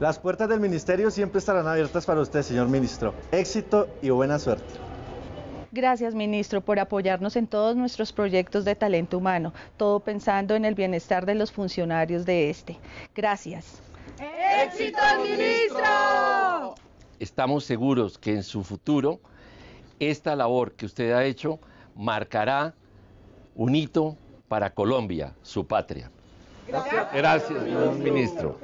Las puertas del ministerio siempre estarán abiertas para usted, señor ministro. Éxito y buena suerte. Gracias, ministro, por apoyarnos en todos nuestros proyectos de talento humano, todo pensando en el bienestar de los funcionarios de este. Gracias. ¡Éxito ministro! Estamos seguros que en su futuro esta labor que usted ha hecho marcará un hito para Colombia, su patria. Gracias, Gracias señor ministro.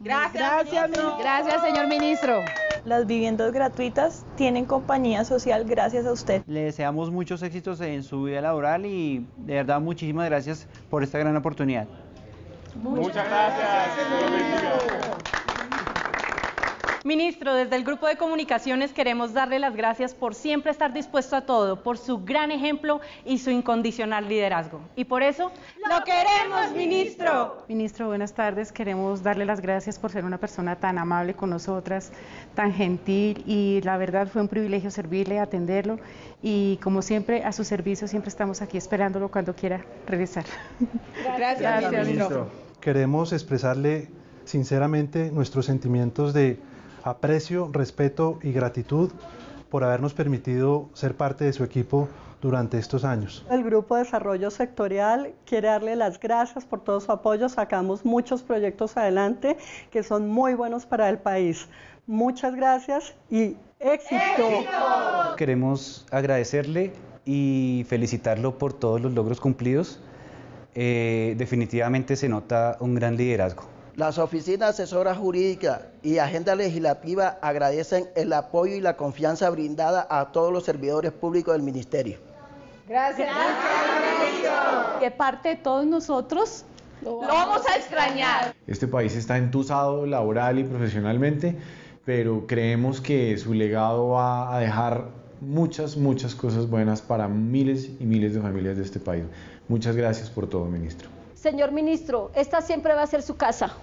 Gracias, Gracias, señor ministro. Las viviendas gratuitas tienen compañía social gracias a usted. Le deseamos muchos éxitos en su vida laboral y de verdad muchísimas gracias por esta gran oportunidad. Muchas, gracias. Ministro, desde el Grupo de Comunicaciones queremos darle las gracias por siempre estar dispuesto a todo, por su gran ejemplo y su incondicional liderazgo. Y por eso... ¡Lo queremos, ministro! Ministro, buenas tardes. Queremos darle las gracias por ser una persona tan amable con nosotras, tan gentil y la verdad fue un privilegio servirle, atenderlo y como siempre a su servicio siempre estamos aquí esperándolo cuando quiera regresar. Gracias, gracias ministro. Queremos expresarle sinceramente nuestros sentimientos de aprecio, respeto y gratitud por habernos permitido ser parte de su equipo durante estos años. El Grupo de Desarrollo Sectorial quiere darle las gracias por todo su apoyo. Sacamos muchos proyectos adelante que son muy buenos para el país. Muchas gracias y éxito. Queremos agradecerle y felicitarlo por todos los logros cumplidos. Eh, definitivamente se nota un gran liderazgo. Las oficinas asesoras jurídicas y agenda legislativa agradecen el apoyo y la confianza brindada a todos los servidores públicos del ministerio. Gracias. Gracias. De parte de todos nosotros, lo vamos a extrañar. Este país está entusado laboral y profesionalmente, pero creemos que su legado va a dejar muchas, muchas cosas buenas para miles y miles de familias de este país. Muchas gracias por todo, ministro. Señor ministro, esta siempre va a ser su casa.